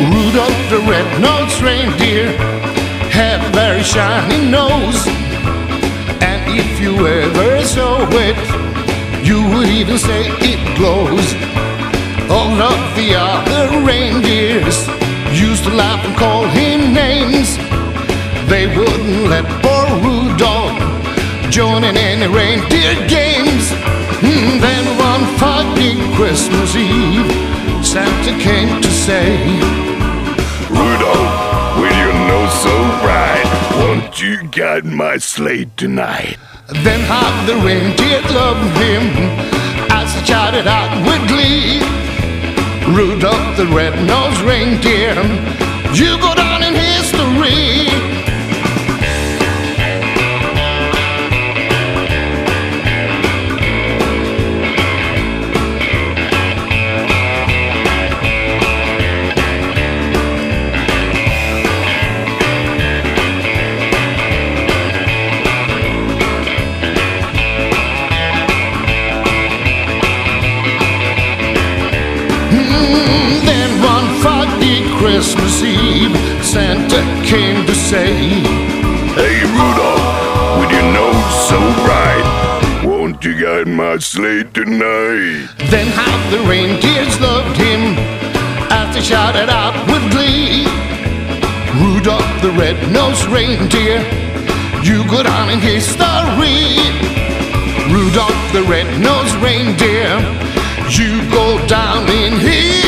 Rudolph the red-nosed reindeer had a very shiny nose. And if you ever saw it, you would even say it glows. All of the other reindeers used to laugh and call him names. They wouldn't let poor Rudolph join in any reindeer games. Hmm, then one foggy Christmas Eve, Santa came to say, you guide my sleigh tonight? Then how the reindeer loved him as he shouted out with glee. Rudolph the red-nosed reindeer, you go down Then one foggy Christmas Eve, Santa came to say, Hey Rudolph, with your nose so bright, won't you guide my sleigh tonight? Then how the reindeers loved him as they shouted out with glee. Rudolph the red-nosed reindeer, you go down in history. Rudolph the red-nosed reindeer, you go down in history.